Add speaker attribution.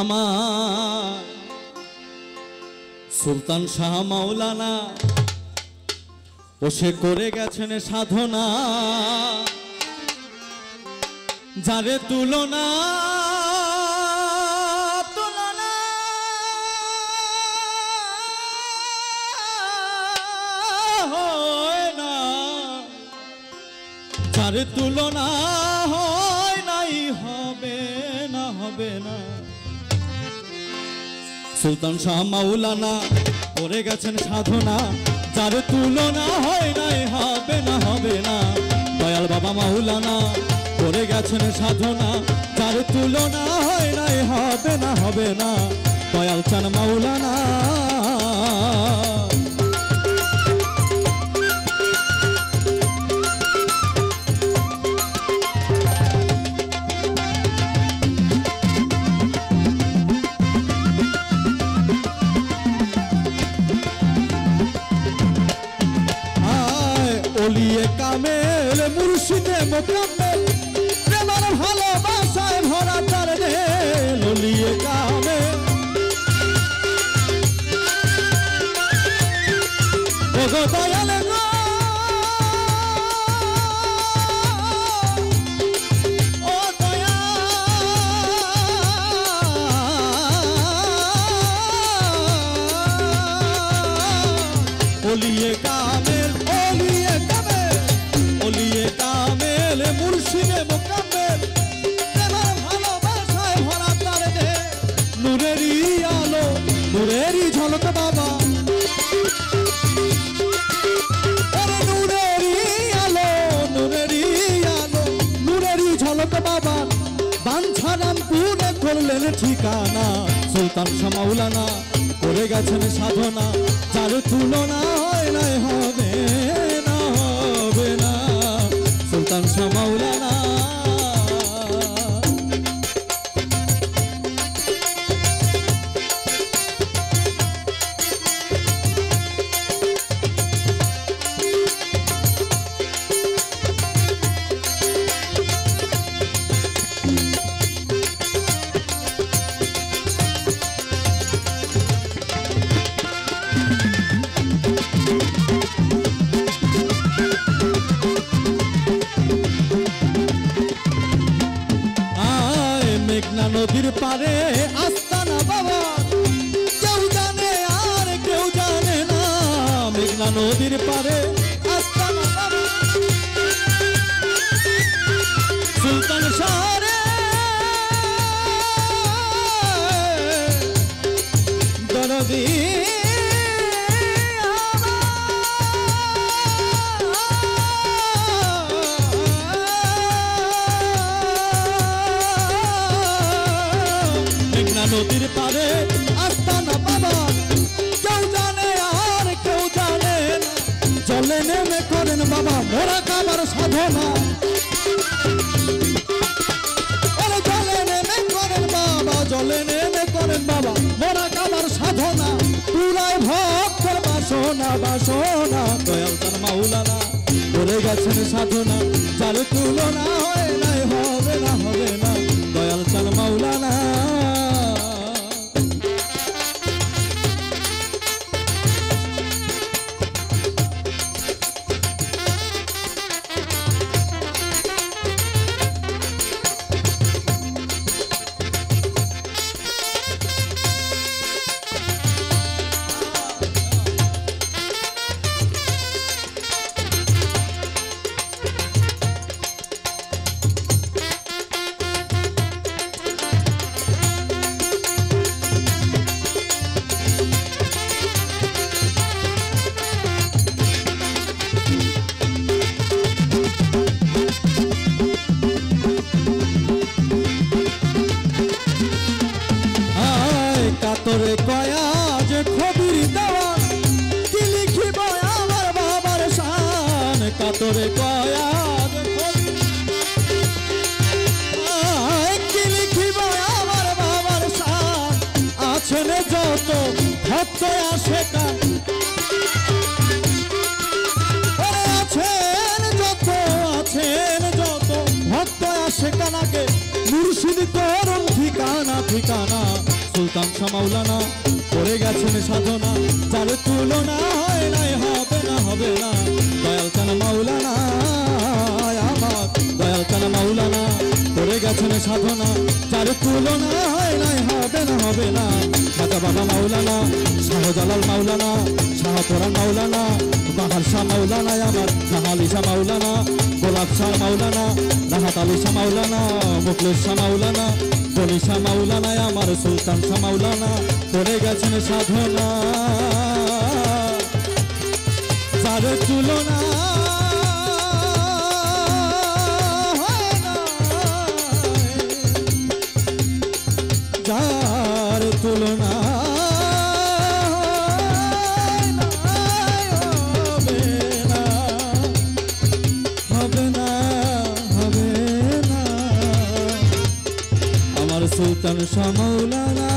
Speaker 1: আমার। সুলতান শাহ মাওলানা ও সে করে গেছেন সাধনা। যারে তুলনা হয় যারে তুলনা হয় নাই, হবে না হবে না। সুলতান শাহ মাওলানা করে গেছেন সাধনা। যার তুলনা হয় নাই, হবে না হবে না। দয়াল বাবা মাওলানা করে গেছেন সাধনা। যার তুলনা হয় নাই, হবে না হবে না। দয়াল চান মাওলানা। ওলিয়ে কামেল মুর্শিদে মোকাম্মেল। প্রেমার ভালোবাসায় ভরা তার ওলিয়ে কামেল। ওগো দয়াল ও ঠিকানা? সুলতান সামাউলানা করে গেছেন সাধনা। যার তুলনা হয় না হবে না হবে না। সুলতান শামাউলানা নদীর পারে আস্তানা বাবা কেউ জানে আর কেউ জানে না মেঘনা নদীর পারে আস্তানা বাবা সুলতান শাহরে দরদি নদীর পারে আস্তানা বাবা। কেউ জানে আর কেউ জানে না। জলে নেমে করেন বাবা, মোরা কাবার সাধনা। জলে নেমে করেন বাবা মোরা কাবার সাধনা। পুরাই ভক্তের বাসনা বাসনা, দয়াল তার মাউলানা করে গেছেন সাধনা, যার তুলনা হয় নাই কাতরে কয়া কি লিখিব আমার বাবার শান আছেন যত ভক্ত আসে কান আছেন যত আছেন যত ভক্ত আসে কানাকে। মুর্শিদ করুন ঠিকানা ঠিকানা। সুলতান শামাউলানা করে গেছেন সাধনা। যার তুলনা হয় নাই, হবে না হবে না। দয়াল চান মাওলানা আমার। দয়াল চান মাওলানা করে গেছেন সাধনা। যার তুলনা হয় নাই, হবে না হবে না। খাজা বাবা মাওলানা, শাহজালাল মাওলানা শাহপুরান মাওলানা, বাহার শাহ মাওলানা আমার জাহালি শাহ মাওলানা গোলাপ শাহ মাওলানা, রাহাত আলী শাহ মাওলানা মুখলেশ শাহ মাওলানা গনি শাহ মাওলানা, আমার সুলতান শাহ মাওলানা করে গেছেন সাধনা। যার তুলনা যার তুলনা তমসা মৌলানা